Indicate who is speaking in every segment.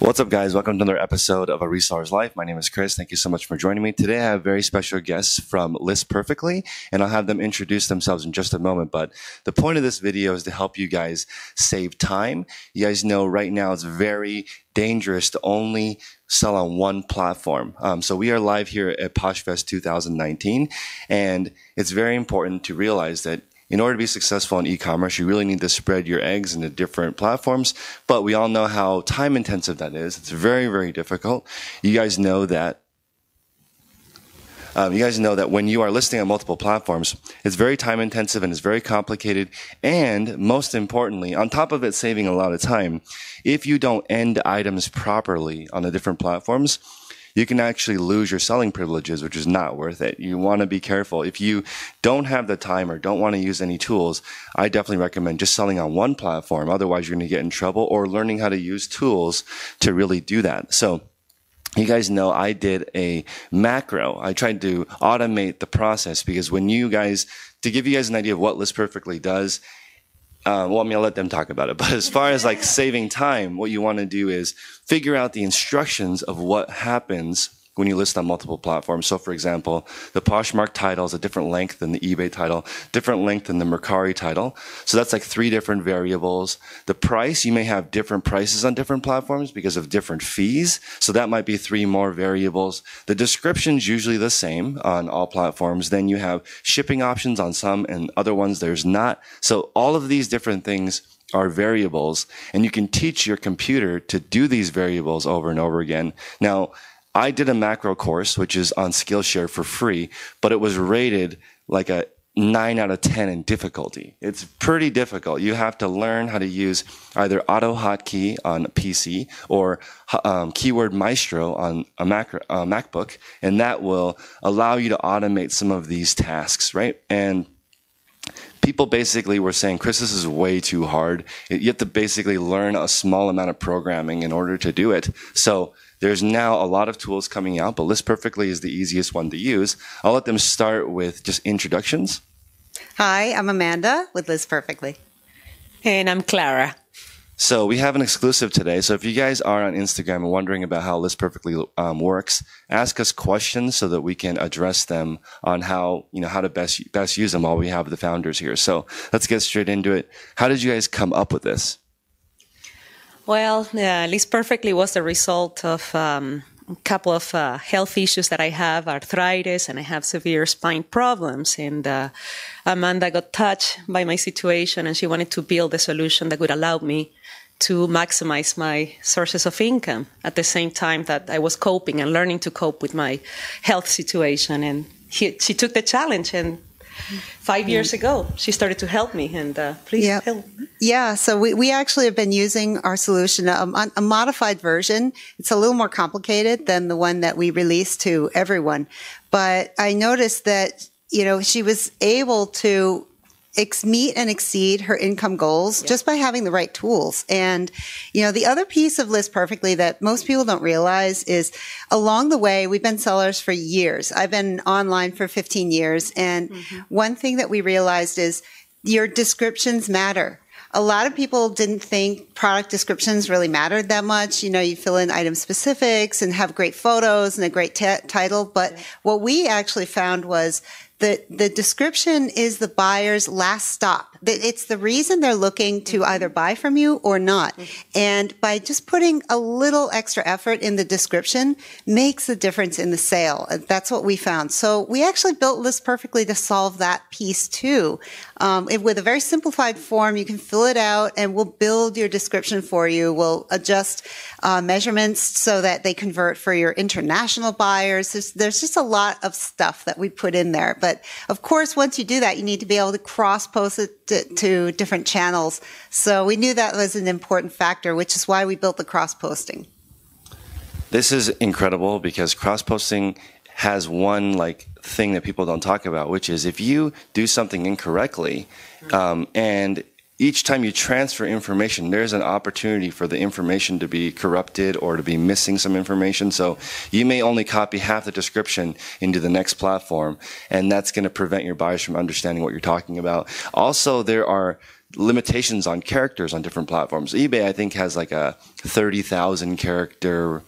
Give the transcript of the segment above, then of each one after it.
Speaker 1: What's up, guys? Welcome to another episode of A Reseller's Life. My name is Chris. Thank you so much for joining me. Today, I have very special guests from List Perfectly, and I'll have them introduce themselves in just a moment. But the point of this video is to help you guys save time. You guys know right now it's very dangerous to only sell on one platform. Um, so we are live here at PoshFest 2019, and it's very important to realize that in order to be successful in e-commerce, you really need to spread your eggs into different platforms. But we all know how time intensive that is. It's very, very difficult. You guys know that. Um, you guys know that when you are listing on multiple platforms, it's very time intensive and it's very complicated. And most importantly, on top of it saving a lot of time, if you don't end items properly on the different platforms, you can actually lose your selling privileges, which is not worth it. You want to be careful. If you don't have the time or don't want to use any tools, I definitely recommend just selling on one platform. Otherwise, you're going to get in trouble or learning how to use tools to really do that. So, you guys know I did a macro. I tried to automate the process because when you guys, to give you guys an idea of what List Perfectly does, uh, well, I mean, I'll let them talk about it. But as far as like saving time, what you want to do is figure out the instructions of what happens when you list on multiple platforms. So, for example, the Poshmark title is a different length than the eBay title, different length than the Mercari title. So that's like three different variables. The price, you may have different prices on different platforms because of different fees. So that might be three more variables. The description's usually the same on all platforms. Then you have shipping options on some and other ones there's not. So all of these different things are variables and you can teach your computer to do these variables over and over again. Now, I did a macro course, which is on Skillshare for free, but it was rated like a nine out of 10 in difficulty. It's pretty difficult. You have to learn how to use either auto hotkey on PC or um, Keyboard Maestro on a macro, uh, MacBook, and that will allow you to automate some of these tasks, right? And people basically were saying, Chris, this is way too hard. You have to basically learn a small amount of programming in order to do it. So there's now a lot of tools coming out, but List Perfectly is the easiest one to use. I'll let them start with just introductions.
Speaker 2: Hi, I'm Amanda with List Perfectly.
Speaker 3: And I'm Clara.
Speaker 1: So we have an exclusive today. So if you guys are on Instagram and wondering about how List Perfectly um, works, ask us questions so that we can address them on how you know how to best best use them while we have the founders here. So let's get straight into it. How did you guys come up with this?
Speaker 3: Well, uh, List Perfectly was the result of um, a couple of uh, health issues that I have, arthritis, and I have severe spine problems. And uh, Amanda got touched by my situation, and she wanted to build a solution that would allow me to maximize my sources of income at the same time that I was coping and learning to cope with my health situation. And he, she took the challenge and five years ago she started to help me and uh, please
Speaker 2: yeah.
Speaker 3: help.
Speaker 2: Yeah so we, we actually have been using our solution a, a, modified version. It's a little more complicated than the one that we released to everyone. But i noticed that you know she was able to ex- meet and exceed her income goals just by having the right tools. And, you know, the other piece of List Perfectly that most people don't realize is along the way, we've been sellers for years. I've been online for 15 years. And mm-hmm. one thing that we realized is your descriptions matter a lot of people didn't think product descriptions really mattered that much. You know, you fill in item specifics and have great photos and a great t- title. But what we actually found was the, the description is the buyer's last stop. It's the reason they're looking to mm-hmm. either buy from you or not. Mm-hmm. And by just putting a little extra effort in the description makes a difference in the sale. That's what we found. So we actually built List Perfectly to solve that piece too. Um, with a very simplified form, you can fill it out and we'll build your description for you. We'll adjust uh, measurements so that they convert for your international buyers. There's, there's just a lot of stuff that we put in there. But of course, once you do that, you need to be able to cross post it to, to different channels. So we knew that was an important factor, which is why we built the cross posting.
Speaker 1: This is incredible because cross posting has one like thing that people don't talk about, which is if you do something incorrectly, um, and each time you transfer information, there's an opportunity for the information to be corrupted or to be missing some information. So you may only copy half the description into the next platform, and that's going to prevent your buyers from understanding what you're talking about. Also, there are limitations on characters on different platforms. eBay, I think, has like a 30,000 character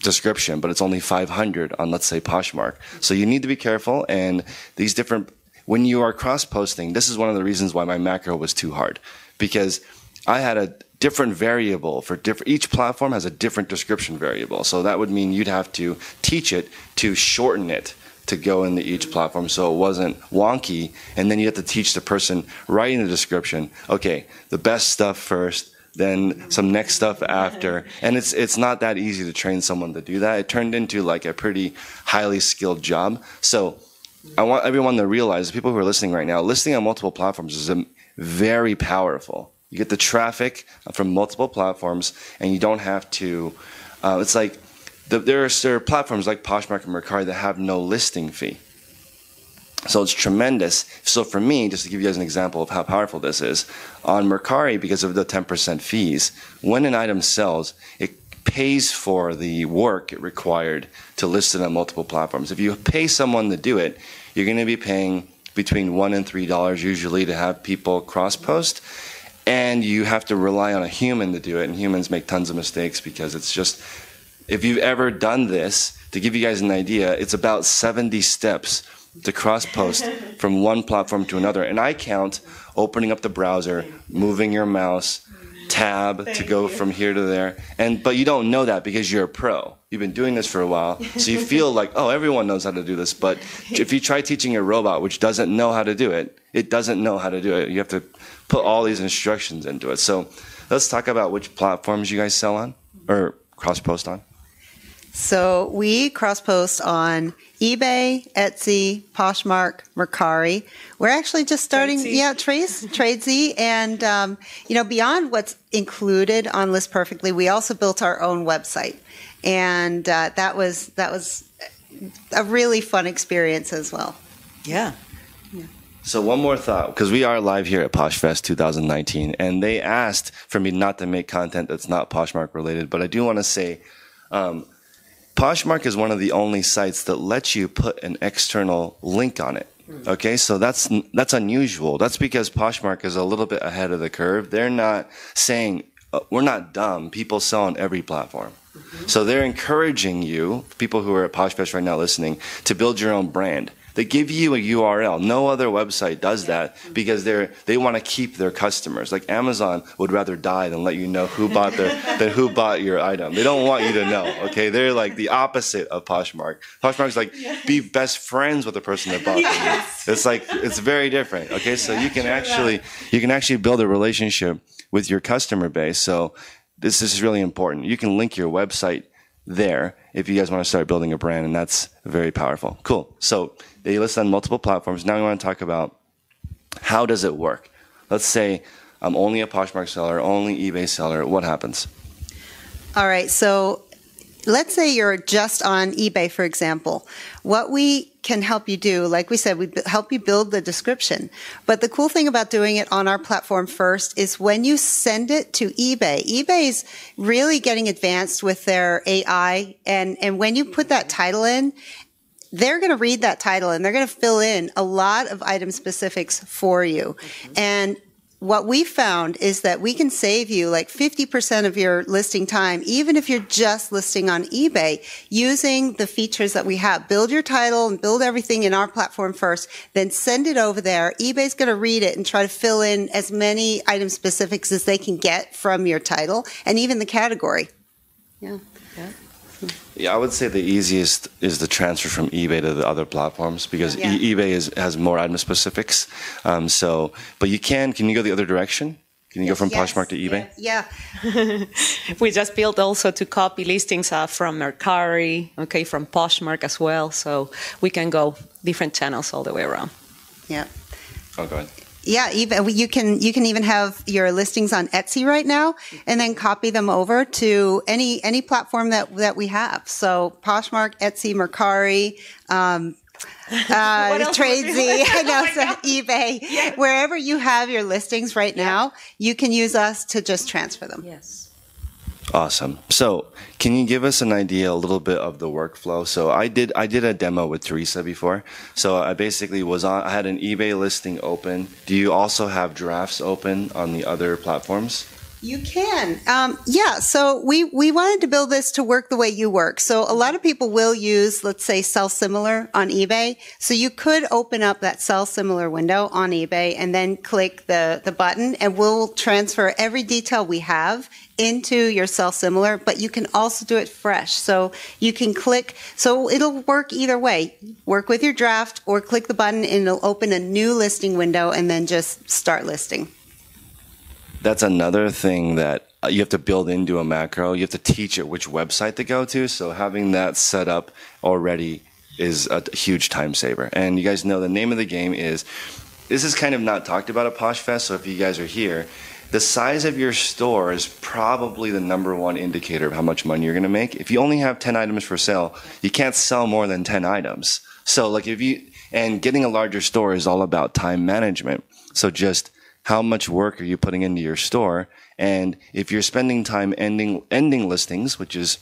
Speaker 1: description, but it's only 500 on, let's say, Poshmark. So you need to be careful. And these different, when you are cross posting, this is one of the reasons why my macro was too hard because I had a different variable for different, each platform has a different description variable. So that would mean you'd have to teach it to shorten it to go into each platform so it wasn't wonky. And then you have to teach the person writing the description, okay, the best stuff first, then some next stuff after. And it's it's not that easy to train someone to do that. It turned into like a pretty highly skilled job. So I want everyone to realize, people who are listening right now, listing on multiple platforms is very powerful. You get the traffic from multiple platforms, and you don't have to. Uh, it's like the, there, are, there are platforms like Poshmark and Mercari that have no listing fee. So it's tremendous. So for me, just to give you guys an example of how powerful this is, on Mercari, because of the 10% fees, when an item sells, it pays for the work it required to list it on multiple platforms. If you pay someone to do it, you're going to be paying between one and three dollars usually to have people cross post, and you have to rely on a human to do it. And humans make tons of mistakes because it's just if you've ever done this, to give you guys an idea, it's about 70 steps to cross post from one platform to another. And I count opening up the browser, moving your mouse, tab Thank to go you. from here to there. And but you don't know that because you're a pro. You've been doing this for a while. So you feel like, oh, everyone knows how to do this. But if you try teaching a robot which doesn't know how to do it, it doesn't know how to do it. You have to put all these instructions into it. So let's talk about which platforms you guys sell on or cross post on.
Speaker 2: So we cross post on eBay, Etsy, Poshmark, Mercari. We're actually just starting, Tradesy. yeah, Trace, Tradesy, and um, you know, beyond what's included on List Perfectly, we also built our own website, and uh, that was that was a really fun experience as well.
Speaker 3: Yeah.
Speaker 1: So one more thought, because we are live here at PoshFest 2019, and they asked for me not to make content that's not Poshmark related, but I do want to say. Um, Poshmark is one of the only sites that lets you put an external link on it. Hmm. Okay, so that's that's unusual. That's because Poshmark is a little bit ahead of the curve. They're not saying uh, we're not dumb. People sell on every platform. Mm-hmm. So they're encouraging you, people who are at Poshfest right now listening, to build your own brand. They give you a URL. No other website does that because they're they want to keep their customers. Like Amazon would rather die than let you know who bought their than who bought your item. They don't want you to know. Okay, they're like the opposite of Poshmark. Poshmark's like be best friends with the person that bought yes. It's like it's very different. Okay, so you can actually you can actually build a relationship with your customer base. So this is really important. You can link your website there if you guys want to start building a brand, and that's very powerful. Cool. So they list on multiple platforms. Now we want to talk about how does it work. Let's say I'm only a Poshmark seller, only eBay seller. What happens?
Speaker 2: All right. So let's say you're just on eBay, for example. What we can help you do, like we said, we help you build the description. But the cool thing about doing it on our platform first is when you send it to eBay, eBay's really getting advanced with their AI. And, and when you put that title in, they're going to read that title and they're going to fill in a lot of item specifics for you. Mm-hmm. And what we found is that we can save you like 50% of your listing time, even if you're just listing on eBay using the features that we have. Build your title and build everything in our platform first, then send it over there. eBay's going to read it and try to fill in as many item specifics as they can get from your title and even the category. Yeah.
Speaker 1: Yeah. Yeah, I would say the easiest is the transfer from eBay to the other platforms because yeah. e- eBay is, has more admin specifics. Um, so, but you can. Can you go the other direction? Can you yes, go from yes, Poshmark to eBay?
Speaker 2: Yeah.
Speaker 3: yeah. we just built also to copy listings uh, from Mercari, okay, from Poshmark as well. So we can go different channels all the way around.
Speaker 2: Yeah.
Speaker 1: Oh, go ahead.
Speaker 2: Yeah, even you can you can even have your listings on Etsy right now, and then copy them over to any any platform that that we have. So Poshmark, Etsy, Mercari. Um, uh, Tradesy, I know, oh so eBay, yes. wherever you have your listings right yeah. now, you can use us to just transfer them.
Speaker 3: Yes.
Speaker 1: Awesome. So, can you give us an idea a little bit of the workflow? So, I did I did a demo with Teresa before. So, I basically was on I had an eBay listing open. Do you also have drafts open on the other platforms?
Speaker 2: You can. Um, yeah. So we, we wanted to build this to work the way you work. So a lot of people will use, let's say, sell similar on eBay. So you could open up that sell similar window on eBay and then click the, the button and we'll transfer every detail we have into your sell similar, but you can also do it fresh. So you can click, so it'll work either way. Work with your draft or click the button and it'll open a new listing window and then just start listing
Speaker 1: that's another thing that uh, you have to build into a macro. You have to teach it which website to go to. So having that set up already is a huge time saver. And you guys know the name of the game is this is kind of not talked about at Posh Fest. So if you guys are here, the size of your store is probably the number one indicator of how much money you're going to make. If you only have 10 items for sale, you can't sell more than 10 items. So like if you, and getting a larger store is all about time management. So just how much work are you putting into your store? And if you're spending time ending ending listings, which is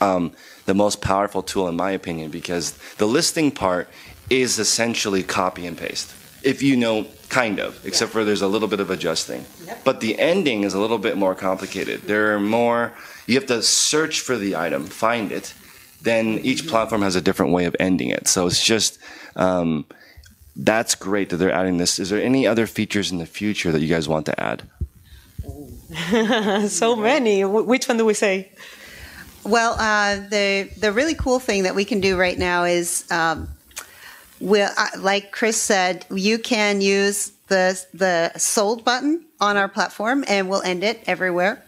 Speaker 1: um, the most powerful tool in my opinion, because the listing part is essentially copy and paste. If you know, kind of, except yeah. for there's a little bit of adjusting. Yep. But the ending is a little bit more complicated. There are more, you have to search for the item, find it. Then each mm-hmm. platform has a different way of ending it. So it's just, um, that's great that they're adding this. Is there any other features in the future that you guys want to add?
Speaker 3: so many. Which one do we say?
Speaker 2: Well, uh, the the really cool thing that we can do right now is, um, we'll, uh, like Chris said, you can use the the sold button on our platform, and we'll end it everywhere.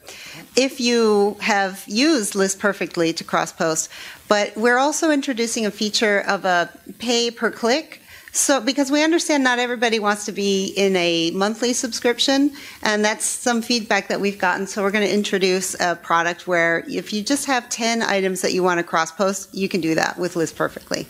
Speaker 2: If you have used List Perfectly to cross post, but we're also introducing a feature of a pay per click so, because we understand not everybody wants to be in a monthly subscription, and that's some feedback that we've gotten. So, we're going to introduce a product where if you just have 10 items that you want to cross post, you can do that with List Perfectly.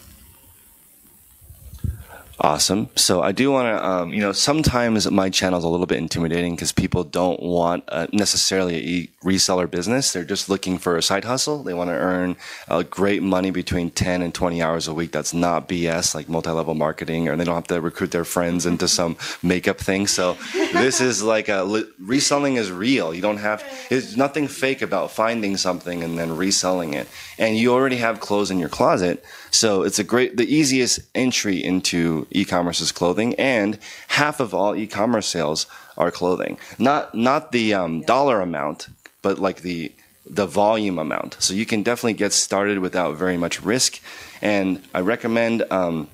Speaker 1: Awesome. So I do want to, um, you know, sometimes my channel is a little bit intimidating because people don't want uh, necessarily a reseller business. They're just looking for a side hustle. They want to earn uh, great money between 10 and 20 hours a week. That's not BS like multi-level marketing, or they don't have to recruit their friends into some makeup thing. So this is like a reselling is real. You don't have, there's nothing fake about finding something and then reselling it. And you already have clothes in your closet. So it's a great, the easiest entry into e-commerce is clothing, and half of all e-commerce sales are clothing. Not not the um, dollar amount, but like the the volume amount. So you can definitely get started without very much risk. And I recommend um,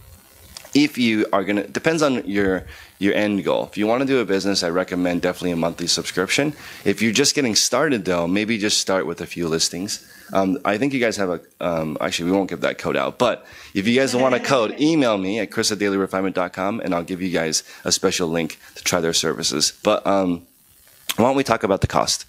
Speaker 1: if you are gonna depends on your your end goal. If you want to do a business, I recommend definitely a monthly subscription. If you're just getting started though, maybe just start with a few listings. Um, I think you guys have a, um, actually, we won't give that code out, but if you guys want a code, email me at chris at dailyrefinement.com and I'll give you guys a special link to try their services. But um, why don't we talk about the cost?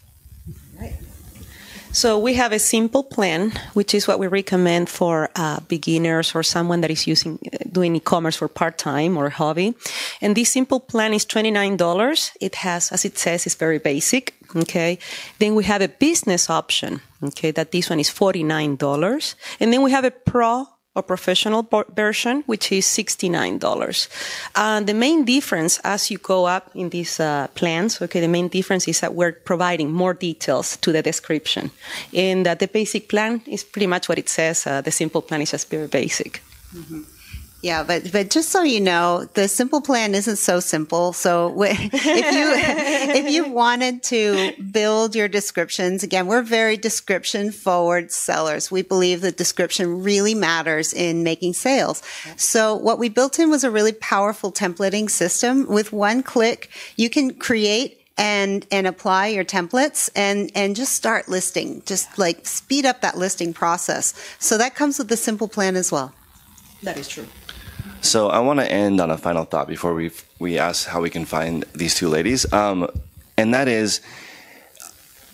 Speaker 3: So we have a simple plan, which is what we recommend for uh, beginners or someone that is using doing e-commerce for part-time or hobby. And this simple plan is $29. It has, as it says, it's very basic. Okay. Then we have a business option. Okay. That this one is $49. And then we have a pro or professional version, which is $69. Uh, the main difference as you go up in these uh, plans, okay, the main difference is that we're providing more details to the description. And uh, the basic plan is pretty much what it says. Uh, the simple plan is just very basic. Mm-hmm.
Speaker 2: Yeah, but but just so you know, the simple plan isn't so simple. So if you if you wanted to build your descriptions, again, we're very description forward sellers. We believe that description really matters in making sales. So what we built in was a really powerful templating system. With one click, you can create and and apply your templates and and just start listing just like speed up that listing process so that comes with the simple plan as well
Speaker 3: that is true
Speaker 1: so I want to end on a final thought before we we ask how we can find these two ladies, um, and that is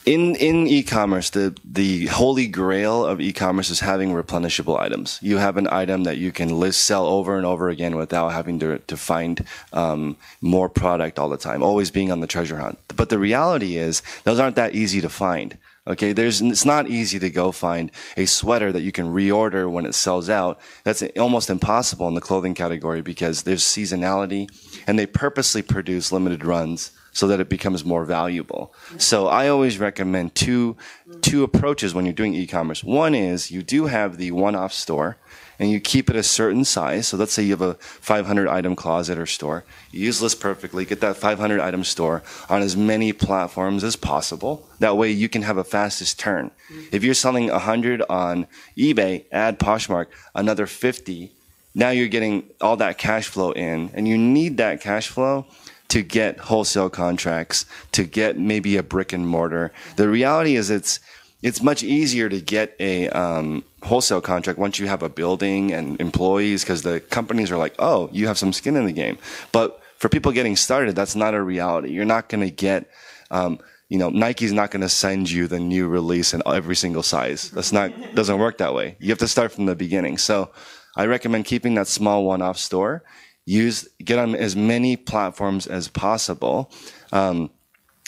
Speaker 1: in in e-commerce the the holy grail of e-commerce is having replenishable items. You have an item that you can list sell over and over again without having to to find um, more product all the time, always being on the treasure hunt. But the reality is those aren't that easy to find. Okay, there's it's not easy to go find a sweater that you can reorder when it sells out. That's almost impossible in the clothing category because there's seasonality, and they purposely produce limited runs so that it becomes more valuable. So I always recommend two two approaches when you're doing e-commerce. One is you do have the one-off store and you keep it a certain size. So let's say you have a 500 item closet or store. You use List Perfectly, get that 500 item store on as many platforms as possible. That way you can have a fastest turn. Mm-hmm. If you're selling 100 on eBay, add Poshmark, another 50. Now you're getting all that cash flow in and you need that cash flow to get wholesale contracts, to get maybe a brick and mortar. The reality is it's, it's much easier to get a um, wholesale contract once you have a building and employees because the companies are like, oh, you have some skin in the game. But for people getting started, that's not a reality. You're not going to get, um, you know, Nike's not going to send you the new release in every single size. That's not doesn't work that way. You have to start from the beginning. So I recommend keeping that small one-off store. Use get on as many platforms as possible. Um,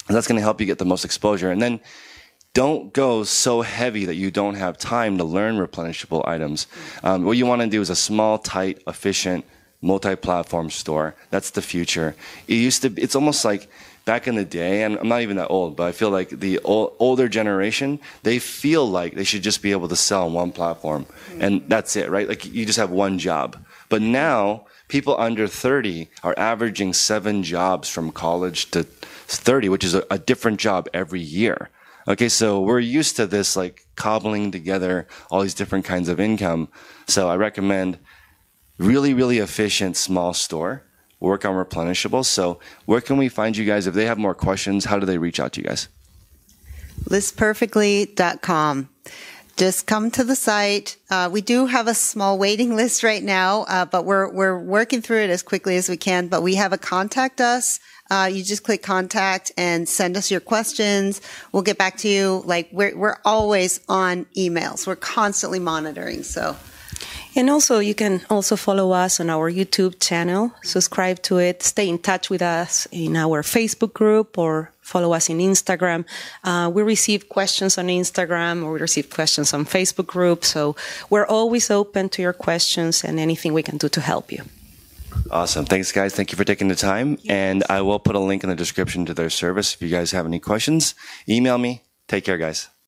Speaker 1: that's going to help you get the most exposure, and then don't go so heavy that you don't have time to learn replenishable items. Um, what you want to do is a small, tight, efficient, multi-platform store. That's the future. It used to. It's almost like back in the day, and I'm not even that old, but I feel like the old, older generation they feel like they should just be able to sell on one platform, and that's it, right? Like you just have one job. But now people under 30 are averaging seven jobs from college to 30, which is a, a different job every year. Okay, so we're used to this like cobbling together all these different kinds of income. So I recommend really, really efficient small store. Work on replenishables. So where can we find you guys? If they have more questions, how do they reach out to you guys?
Speaker 2: Listperfectly.com. Just come to the site. Uh, we do have a small waiting list right now, uh, but we're we're working through it as quickly as we can. But we have a contact us uh, you just click contact and send us your questions. We'll get back to you. Like we're, we're always on emails. We're constantly monitoring. So.
Speaker 3: And also, you can also follow us on our YouTube channel, subscribe to it, stay in touch with us in our Facebook group or follow us in Instagram. Uh, we receive questions on Instagram or we receive questions on Facebook group. So we're always open to your questions and anything we can do to help you.
Speaker 1: Awesome. Thanks, guys. Thank you for taking the time. Yes. And I will put a link in the description to their service. If you guys have any questions, email me. Take care, guys.